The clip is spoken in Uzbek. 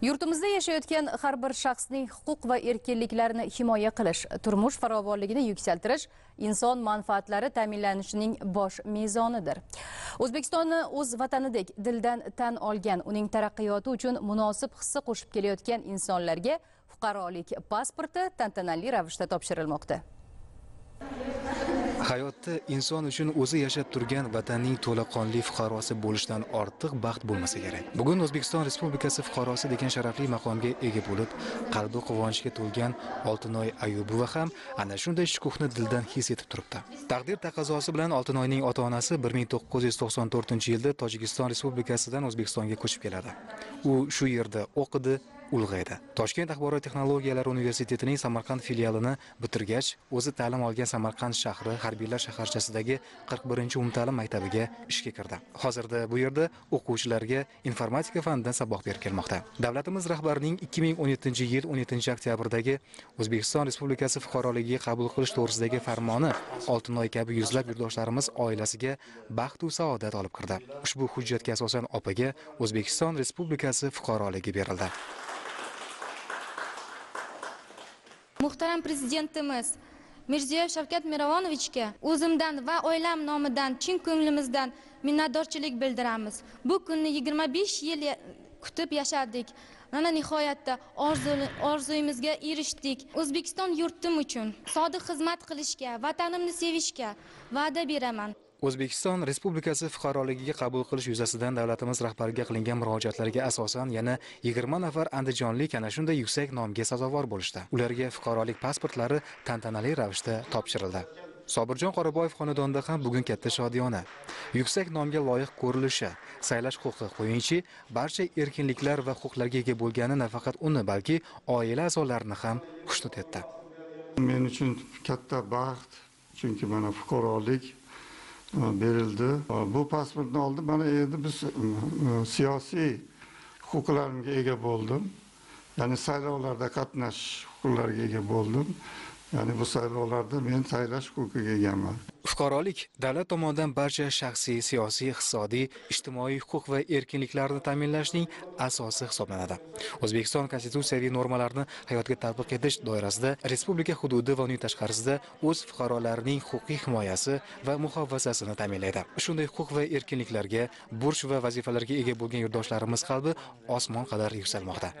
yurtimizda yashayotgan har bir shaxsning huquq va erkinliklarini himoya qilish turmush farovonligini yuksaltirish inson manfaatlari ta'minlanishining bosh mezonidir. O'zbekistonni o'z vatanidek dildan tan olgan uning taraqqiyoti uchun munosib hissa qo'shib kelayotgan insonlarga fuqarolik pasporti tantanali ravishda topshirilmoqda. Hayotda inson uchun o'zi yashab turgan vatanning to'laqonli fuqarosi bo'lishdan ortiq baxt bo'lmasa kerak. Bugun o'zbekiston respublikasi fuqarosi degan sharafli maqomga ega bo'lib qalbi quvonchga to'lgan oltinoy ayubova ham ana shunday shukuhni dildan his etib turibdi. Taqdir taqozosi bilan oltinoyning ota onasi 1994 yilda tojikiston respublikasidan o'zbekistonga ko'chib keladi. U shu yerda o'qidi ulg'aydi. Toshkent axborot texnologiyalari universitetining samarqand filialini bitirgach o'zi ta'lim olgan samarqand shahri harbiylar shaharchasidagi 41 birinchi umumta'lim maktabiga ishga kirdi. Hozirda bu yerda o'quvchilarga informatika fanidan saboq berib kelmoqda. Davlatimiz rahbarining 2017 yil 17 oktyabrdagi o'zbekiston respublikasi fuqaroligiga qabul qilish to'g'risidagi farmoni oltinoy kabi yuzlab yurtdoshlarimiz oilasiga baxtu saodat olib kirdi. Ushbu hujjatga asosan opaga o'zbekiston respublikasi fuqaroligi berildi. Muhtaram prezidentimiz mirziyoyev shavkat mirovonovichga o'zimdan va oilam nomidan chin ko'nglimizdan minnatdorchilik bildiramiz. Bu kunni 25 yil kutib yashadik mana nihoyatda orzuyimizga erishdik. O'zbekiston yurtim uchun sodiq xizmat qilishga vatanimni sevishga va'da beraman. O'zbekiston respublikasi fuqaroligiga qabul qilish yuzasidan davlatimiz rahbariga qilingan murojaatlarga asosan yana 20 nafar andijonlik ana shunday yuksak nomga sazovor bo'lishdi. Ularga fuqarolik pasportlari tantanali ravishda topshirildi. Sobirjon qoraboyev xonadonida ham bugun katta shodiyona. Yuksak nomga loyiq ko'rilishi saylash huquqi qo'yinchi barcha erkinliklar va huquqlarga ega bo'lgani nafaqat uni balki oila a'zolarini ham xushnud etdi. Men uchun katta baxt chunki mana fuqarolik berildi. Bu pasportni oldim mana endi biz siyosiy huquqlarimga ega bo'ldim. Ya'ni saylovlarda qatnashish huquqlariga ega bo'ldim. Ya'ni bu saylovlarda men saylash huquqiga egaman. Fuqarolik davlat tomonidan barcha shaxsiy siyosiy iqtisodiy ijtimoiy huquq va erkinliklarni ta'minlashning asosi hisoblanadi. O'zbekiston konstitutsiyaviy normalarni hayotga tatbiq etish doirasida respublika hududi va uning tashqarisida o'z fuqarolarining huquqiy himoyasi va muhofazasini ta'minlaydi. Shunday huquq va erkinliklarga burch va vazifalarga ega bo'lgan yurtdoshlarimiz qalbi osmon qadar yuksalmoqda.